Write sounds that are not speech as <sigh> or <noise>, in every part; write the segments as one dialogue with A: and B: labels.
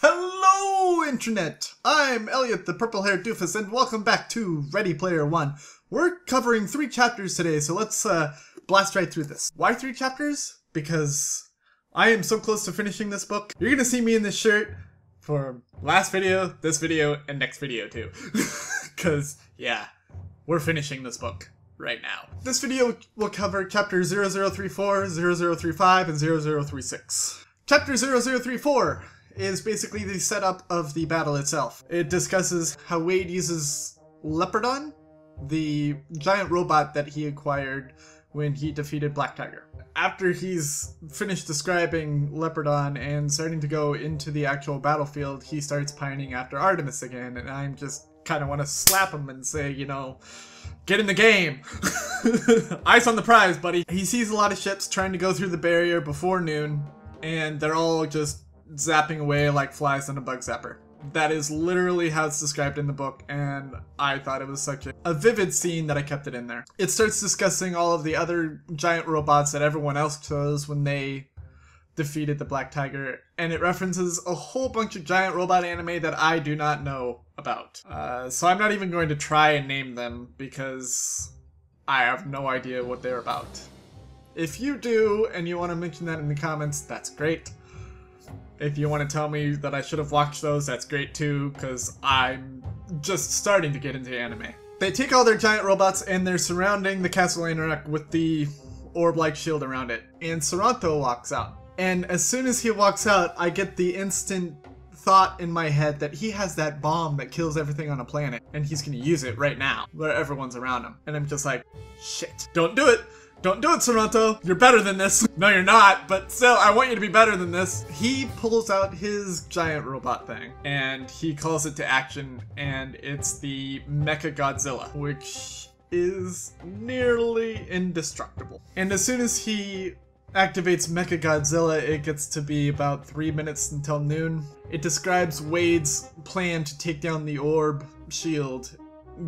A: Hello, Internet! I'm Elliot, the purple haired doofus, and welcome back to Ready Player One. We're covering three chapters today, so let's uh, blast right through this. Why three chapters? Because I am so close to finishing this book. You're gonna see me in this shirt for last video, this video, and next video too. <laughs> Because, yeah, we're finishing this book right now. This video will cover chapter 0034, 0035, and 0036. Chapter 0034 is basically the setup of the battle itself. It discusses how Wade uses Leopardon, the giant robot that he acquired when he defeated Black Tiger. After he's finished describing Leopardon and starting to go into the actual battlefield, he starts pining after Artemis again, and I'm just kind of want to slap him and say, you know, get in the game. <laughs> Ice on the prize, buddy. He sees a lot of ships trying to go through the barrier before noon, and they're all just zapping away like flies on a bug zapper. That is literally how it's described in the book, and I thought it was such a, a, vivid scene that I kept it in there. It starts discussing all of the other giant robots that everyone else chose when they defeated the Black Tiger, and it references a whole bunch of giant robot anime that I do not know about. Uh, so I'm not even going to try and name them because I have no idea what they're about. If you do and you want to mention that in the comments, that's great. If you want to tell me that I should have watched those, that's great too, because I'm just starting to get into anime. They take all their giant robots and they're surrounding the castle Anorak with the orb-like shield around it. And Sorrento walks out. And as soon as he walks out, I get the instant thought in my head that he has that bomb that kills everything on a planet, and he's gonna use it right now, where everyone's around him. And I'm just like, shit, don't do it! Don't do it, Sorrento. You're better than this. <laughs> No, you're not, but still, I want you to be better than this. He pulls out his giant robot thing, and he calls it to action, and it's the Mecha Godzilla, which is nearly indestructible. And as soon as he activates Mecha Godzilla, it gets to be about three minutes until noon. It describes Wade's plan to take down the orb shield,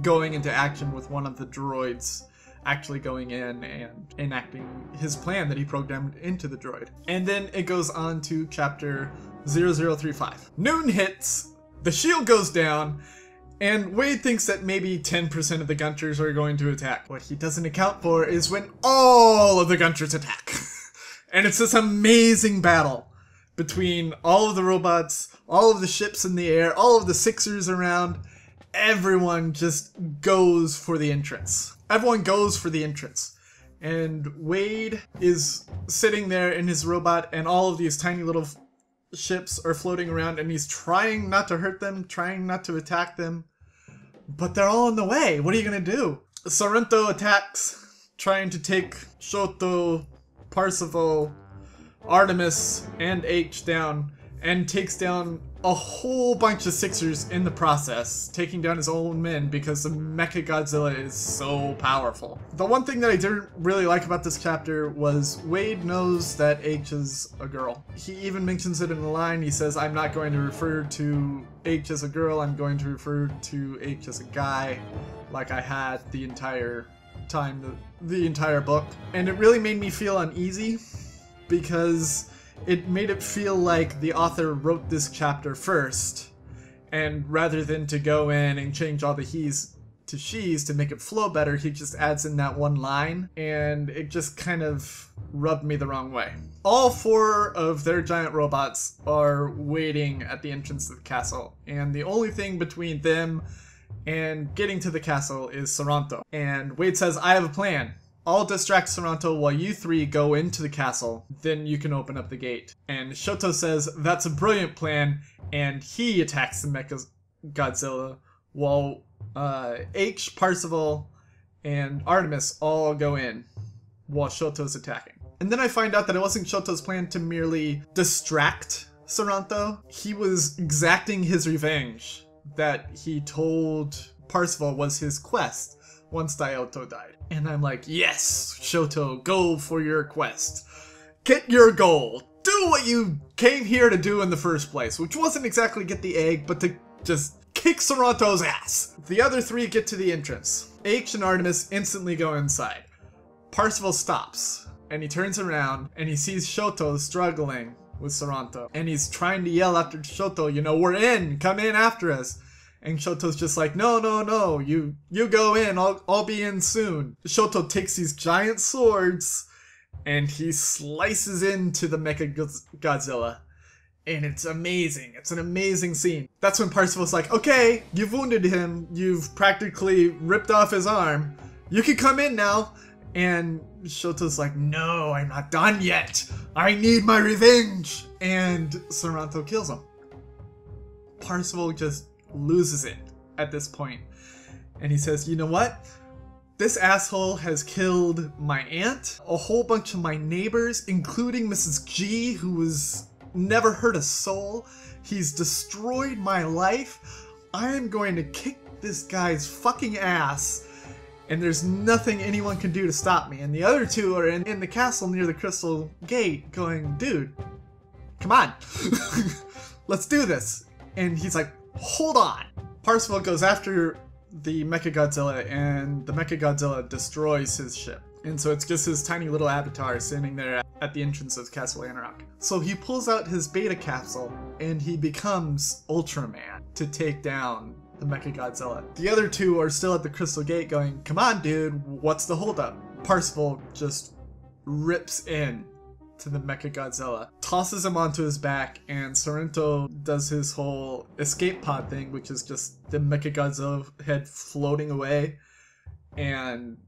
A: going into action with one of the droids actually going in and enacting his plan that he programmed into the droid. And then it goes on to chapter 0035. Noon hits, the shield goes down, and Wade thinks that maybe 10% of the Gunters are going to attack. What he doesn't account for is when all of the Gunters attack. <laughs> and it's this amazing battle between all of the robots, all of the ships in the air, all of the Sixers around. Everyone just goes for the entrance everyone goes for the entrance. And Wade is sitting there in his robot, and all of these tiny little ships are floating around, and he's trying not to hurt them, trying not to attack them. But they're all in the way. What are you gonna do? Sorrento attacks, trying to take Shoto, Parzival, Artemis, and H down, and takes down a whole bunch of Sixers in the process, taking down his own men because the Mecha Godzilla is so powerful. The one thing that I didn't really like about this chapter was Wade knows that H is a girl. He even mentions it in the line. He says, I'm not going to refer to H as a girl, I'm going to refer to H as a guy, like I had the entire time, the, the entire book. And it really made me feel uneasy because it made it feel like the author wrote this chapter first, and rather than to go in and change all the he's to she's to make it flow better, he just adds in that one line, and it just kind of rubbed me the wrong way. All four of their giant robots are waiting at the entrance of the castle, and the only thing between them and getting to the castle is Sorrento. And Wade says, I have a plan. I'll distract Sorrento while you three go into the castle. Then you can open up the gate. And Shoto says that's a brilliant plan, and he attacks the Mecha Godzilla while uh, H, Parzival, and Artemis all go in while Shoto's attacking. And then I find out that it wasn't Shoto's plan to merely distract Sorrento. He was exacting his revenge that he told Parzival was his quest once Daito died. And I'm like, yes, Shoto, go for your quest. Get your goal. Do what you came here to do in the first place, which wasn't exactly get the egg, but to just kick Sorrento's ass. The other three get to the entrance. H and Artemis instantly go inside. Parzival stops, and he turns around, and he sees Shoto struggling with Sorrento. And he's trying to yell after Shoto, you know, we're in, come in after us. And Shoto's just like, no, no, no, you you go in, I'll, I'll be in soon. Shoto takes these giant swords and he slices into the Mecha Godzilla. And it's amazing. It's an amazing scene. That's when Parzival's like, okay, you've wounded him. You've practically ripped off his arm. You can come in now. And Shoto's like, no, I'm not done yet. I need my revenge. And Sorrento kills him. Parzival just loses it at this point. And he says, you know what? This asshole has killed my aunt, a whole bunch of my neighbors, including Mrs. G, who was never hurt a soul. He's destroyed my life. I am going to kick this guy's fucking ass and there's nothing anyone can do to stop me. And the other two are in, in the castle near the crystal gate going, dude, come on, <laughs> let's do this. And he's like, hold on. Parzival goes after the Mechagodzilla, and the Mechagodzilla destroys his ship. And so it's just his tiny little avatar standing there at the entrance of Castle Anorak. So he pulls out his beta capsule and he becomes Ultraman to take down the Mechagodzilla. The other two are still at the Crystal Gate going, come on dude, what's the holdup? Parzival just rips in to the Mecha Godzilla, tosses him onto his back, and Sorrento does his whole escape pod thing, which is just the Mecha Godzilla head floating away, and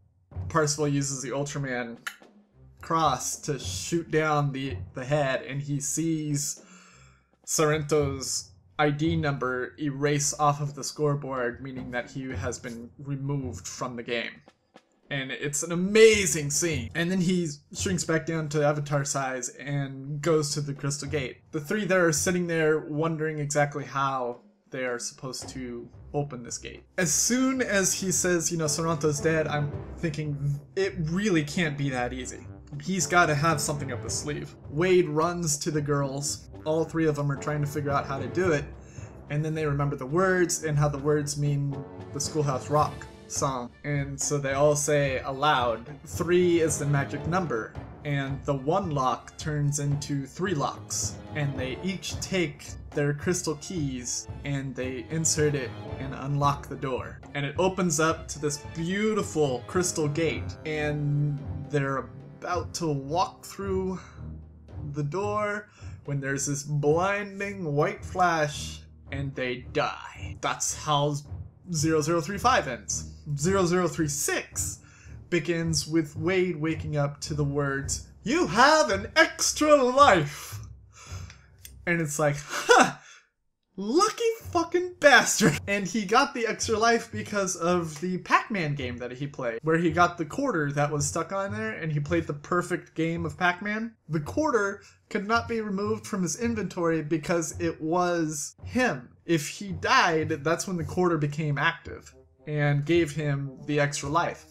A: Parzival uses the Ultraman cross to shoot down the, the head, and he sees Sorrento's ID number erase off of the scoreboard, meaning that he has been removed from the game and it's an amazing scene. And then he shrinks back down to avatar size and goes to the crystal gate. The three there are sitting there wondering exactly how they are supposed to open this gate. As soon as he says, you know, Sorrento's dead, I'm thinking it really can't be that easy. He's got to have something up his sleeve. Wade runs to the girls. All three of them are trying to figure out how to do it. And then they remember the words and how the words mean the Schoolhouse Rock song. And so they all say aloud, three is the magic number. And the one lock turns into three locks. And they each take their crystal keys and they insert it and unlock the door. And it opens up to this beautiful crystal gate. And they're about to walk through the door when there's this blinding white flash and they die. That's how 0035 ends. 0036 begins with Wade waking up to the words, You have an extra life! And it's like, huh, lucky fucking bastard. And he got the extra life because of the Pac-Man game that he played, where he got the quarter that was stuck on there and he played the perfect game of Pac-Man. The quarter could not be removed from his inventory because it was him. If he died, that's when the quarter became active and gave him the extra life.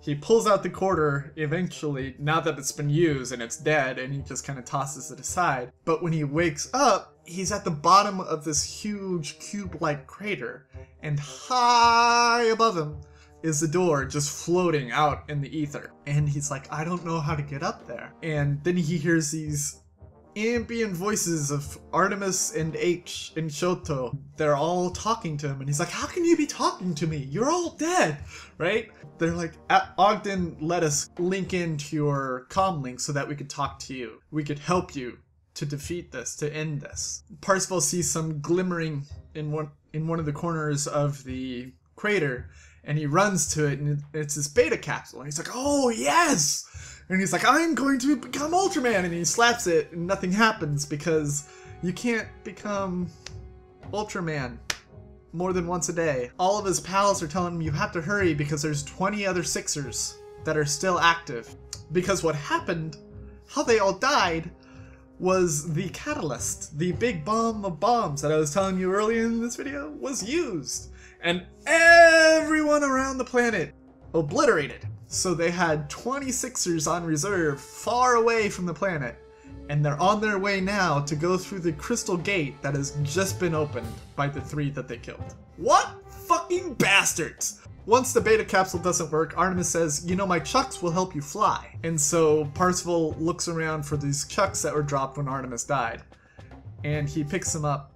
A: He pulls out the quarter eventually, now that it's been used and it's dead, and he just kind of tosses it aside. But when he wakes up, he's at the bottom of this huge cube like crater, and high above him is the door just floating out in the ether. And he's like, I don't know how to get up there. And then he hears these ambient voices of Artemis and H and Shoto. They're all talking to him, and he's like, How can you be talking to me? You're all dead, right? They're like, Ogden let us link into your com link so that we could talk to you. We could help you to defeat this, to end this. Parzival sees some glimmering in one in one of the corners of the crater, and he runs to it, and it's this beta capsule. And he's like, "Oh yes!" And he's like, I'm going to become Ultraman, and he slaps it, and nothing happens because you can't become Ultraman more than once a day. All of his pals are telling him you have to hurry because there's 20 other Sixers that are still active. Because what happened, how they all died, was the Cataclyst, the big bomb of bombs that I was telling you earlier in this video, was used. And everyone around the planet obliterated. So they had 20 Sixers on reserve far away from the planet, and they're on their way now to go through the crystal gate that has just been opened by the three that they killed. What fucking bastards! Once the beta capsule doesn't work, Artemis says, You know, my chucks will help you fly. And so Parzival looks around for these chucks that were dropped when Artemis died. And he picks them up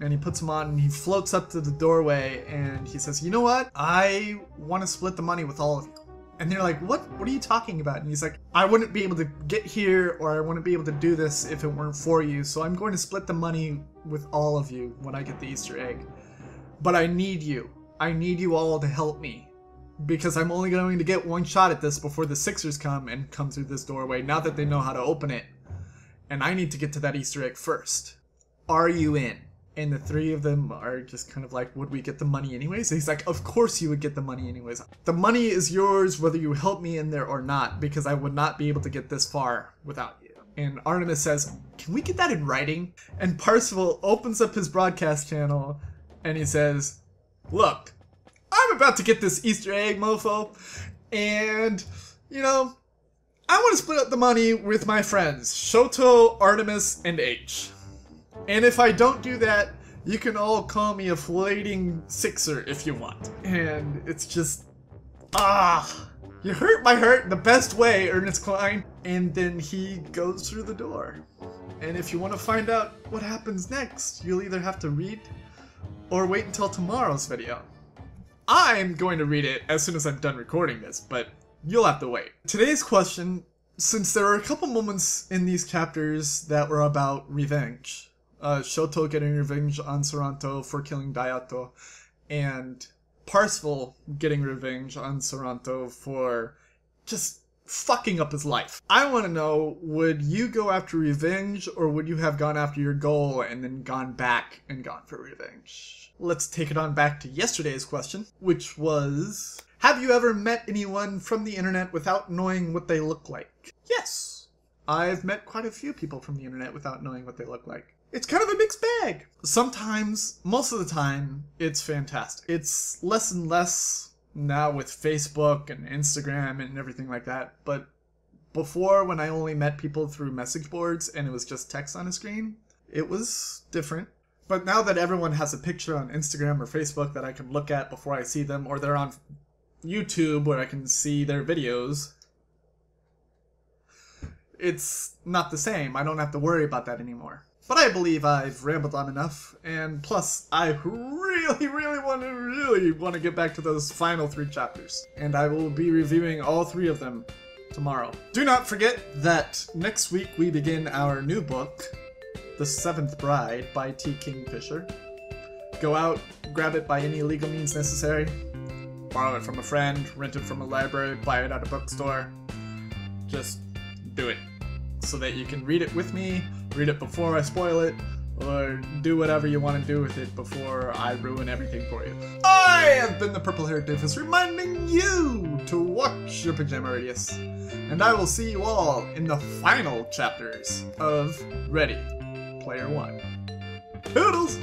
A: and he puts them on and he floats up to the doorway and he says, You know what? I want to split the money with all of you. And they're like, What what are you talking about? And he's like, I wouldn't be able to get here or I wouldn't be able to do this if it weren't for you. So I'm going to split the money with all of you when I get the Easter egg. But I need you. I need you all to help me. Because I'm only going to get one shot at this before the Sixers come and come through this doorway, now that they know how to open it. And I need to get to that Easter egg first. Are you in? And the three of them are just kind of like, would we get the money anyways? And he's like, of course you would get the money anyways. The money is yours whether you help me in there or not, because I would not be able to get this far without you. And Artemis says, can we get that in writing? And Parzival opens up his broadcast channel and he says, look, I'm about to get this Easter egg, mofo, and, you know, I want to split up the money with my friends, Shoto, Artemis, and H. And if I don't do that, you can all call me a flating sixer if you want. And it's just, ah, you hurt my hurt the best way, Ernest Cline. And then he goes through the door. And if you want to find out what happens next, you'll either have to read or wait until tomorrow's video. I'm going to read it as soon as I'm done recording this, but you'll have to wait. Today's question, since there were a couple moments in these chapters that were about revenge, uh, Shoto getting revenge on Sorrento for killing Daito, and Parzival getting revenge on Sorrento for just fucking up his life. I want to know, would you go after revenge, or would you have gone after your goal and then gone back and gone for revenge? Let's take it on back to yesterday's question, which was, have you ever met anyone from the internet without knowing what they look like? Yes. I've met quite a few people from the internet without knowing what they look like it's kind of a mixed bag. Sometimes, most of the time, it's fantastic. It's less and less now with Facebook and Instagram and everything like that, but before when I only met people through message boards and it was just text on a screen, it was different. But now that everyone has a picture on Instagram or Facebook that I can look at before I see them, or they're on YouTube where I can see their videos, it's not the same. I don't have to worry about that anymore. But I believe I've rambled on enough, and plus, I really, really want to, really want to get back to those final three chapters. And I will be reviewing all three of them tomorrow. Do not forget that next week we begin our new book, The Seventh Bride by T. Kingfisher. Go out, grab it by any legal means necessary, borrow it from a friend, rent it from a library, buy it at a bookstore. Just do it so that you can read it with me read it before I spoil it, or do whatever you want to do with it before I ruin everything for you. I have been the Purple Haired Doofus reminding you to watch your Pajama Radius, and I will see you all in the final chapters of Ready Player One. Toodles!